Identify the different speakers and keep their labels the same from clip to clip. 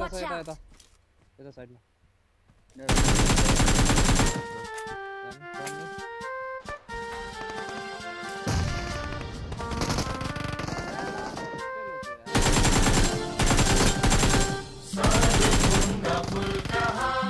Speaker 1: इधर साइड आया था इधर साइड में
Speaker 2: फुल कहा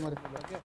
Speaker 3: मरे
Speaker 1: मरे